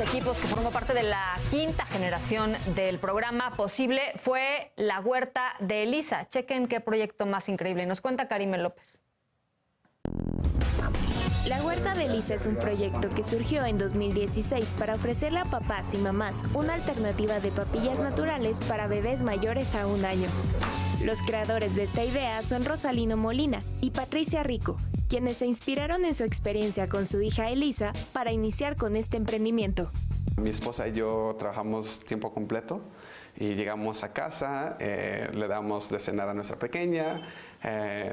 equipos que formó parte de la quinta generación del programa Posible fue la huerta de Elisa. Chequen qué proyecto más increíble. Nos cuenta Karime López. La Huerta de Elisa es un proyecto que surgió en 2016 para ofrecerle a papás y mamás una alternativa de papillas naturales para bebés mayores a un año. Los creadores de esta idea son Rosalino Molina y Patricia Rico, quienes se inspiraron en su experiencia con su hija Elisa para iniciar con este emprendimiento. Mi esposa y yo trabajamos tiempo completo y llegamos a casa, eh, le damos de cenar a nuestra pequeña, eh,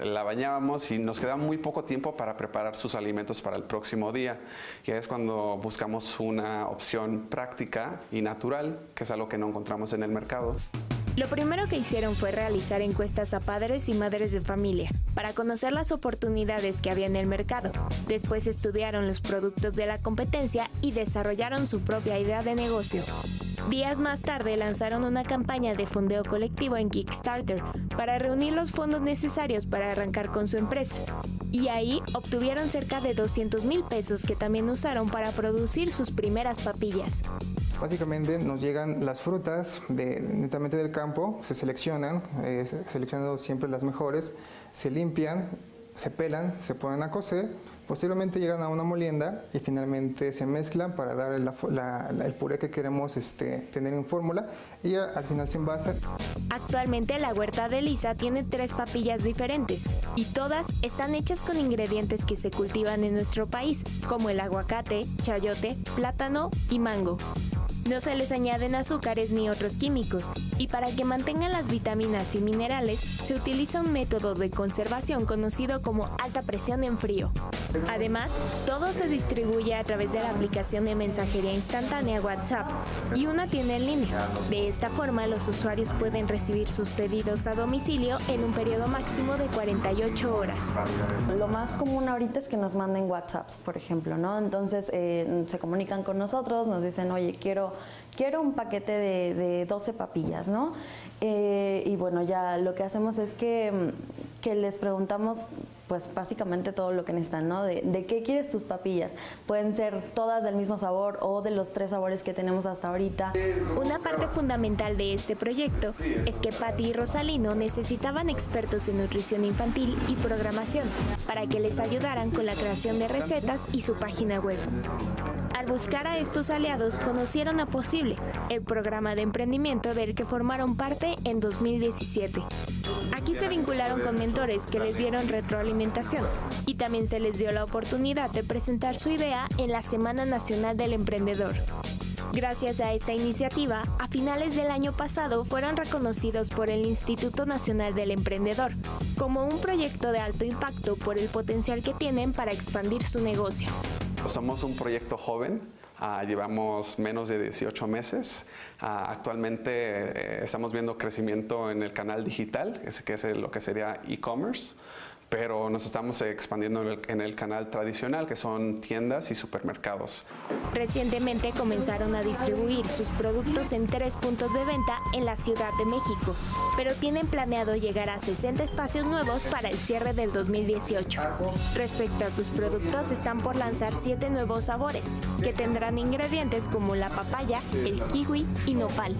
la bañábamos y nos quedaba muy poco tiempo para preparar sus alimentos para el próximo día. Y es cuando buscamos una opción práctica y natural, que es algo que no encontramos en el mercado. Lo primero que hicieron fue realizar encuestas a padres y madres de familia para conocer las oportunidades que había en el mercado. Después estudiaron los productos de la competencia y desarrollaron su propia idea de negocio. Días más tarde lanzaron una campaña de fondeo colectivo en Kickstarter para reunir los fondos necesarios para arrancar con su empresa. Y ahí obtuvieron cerca de 200 mil pesos que también usaron para producir sus primeras papillas. Básicamente nos llegan las frutas de, netamente del campo, se seleccionan, eh, seleccionando siempre las mejores, se limpian, se pelan, se ponen a cocer, posteriormente llegan a una molienda y finalmente se mezclan para dar el puré que queremos este, tener en fórmula y al final se envasa. Actualmente la huerta de Lisa tiene tres papillas diferentes y todas están hechas con ingredientes que se cultivan en nuestro país, como el aguacate, chayote, plátano y mango. No se les añaden azúcares ni otros químicos y para que mantengan las vitaminas y minerales se utiliza un método de conservación conocido como alta presión en frío. Además, todo se distribuye a través de la aplicación de mensajería instantánea WhatsApp y una tienda en línea. De esta forma, los usuarios pueden recibir sus pedidos a domicilio en un periodo máximo de 48 horas. Lo más común ahorita es que nos manden WhatsApps, por ejemplo, ¿no? Entonces eh, se comunican con nosotros, nos dicen, oye, quiero quiero un paquete de, 12 papillas, ¿no? Eh, y bueno, ya lo que hacemos es que, mm, que les preguntamos pues básicamente todo lo que necesitan, ¿no? De, de, qué quieres tus papillas. Pueden ser todas del mismo sabor o de los tres sabores que tenemos hasta ahorita. Una parte fundamental de este proyecto es que Patti y Rosalino necesitaban expertos en nutrición infantil y programación para que les ayudaran con la creación de recetas y su página web. Al buscar a estos aliados conocieron a Posible, el programa de emprendimiento del que formaron parte en 2017. Aquí se vincularon con mentores que les dieron retroalimentación y también se les dio la oportunidad de presentar su idea en la Semana Nacional del Emprendedor. Gracias a esta iniciativa, a finales del año pasado fueron reconocidos por el Instituto Nacional del Emprendedor como un proyecto de alto impacto por el potencial que tienen para expandir su negocio. Somos un proyecto joven, ah, llevamos menos de 18 meses. Ah, actualmente eh, estamos viendo crecimiento en el canal digital, que es lo que sería e-commerce pero nos estamos expandiendo en el, canal tradicional, que son tiendas y supermercados. Recientemente comenzaron a distribuir sus productos en tres puntos de venta en la Ciudad de México, pero tienen planeado llegar a 60 espacios nuevos para el cierre del 2018. Respecto a sus productos, están por lanzar siete nuevos sabores, que tendrán ingredientes como la papaya, el kiwi y nopal.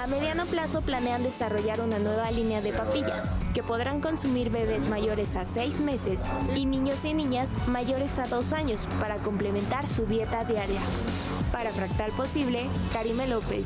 A mediano plazo planean desarrollar una nueva línea de papillas que podrán consumir bebés mayores a 6 meses y niños y niñas mayores a 2 años para complementar su dieta diaria. Para Fractal Posible, Karime López.